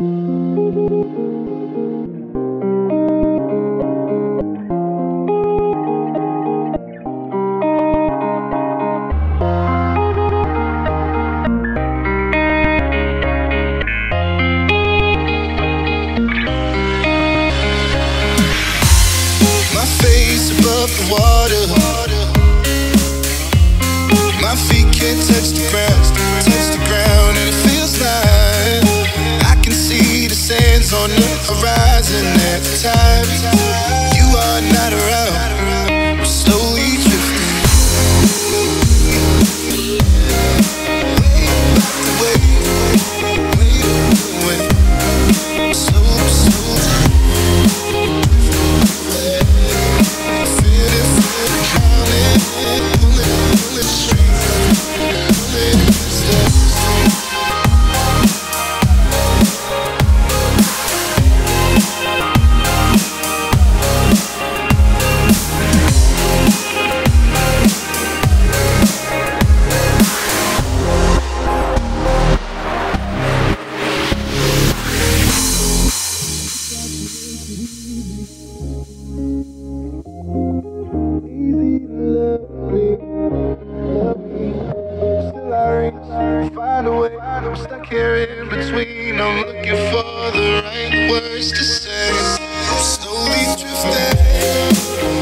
My face above the water. My feet can't touch the ground, touch the ground, at here in between. I'm looking for the right words to say. I'm slowly drifting.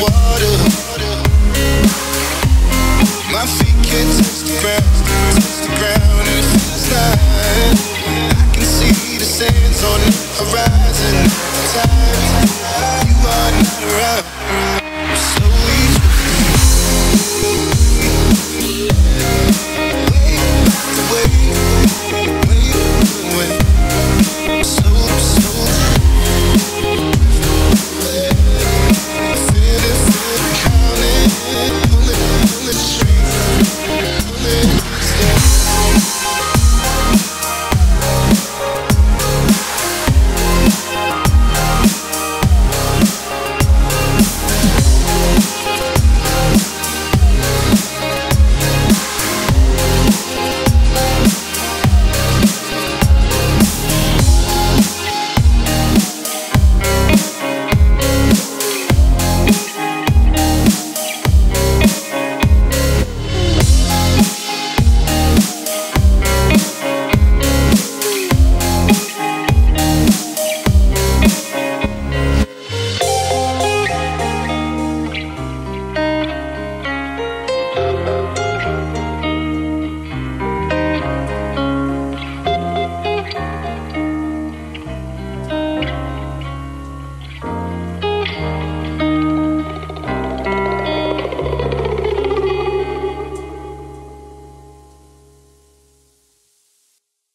water.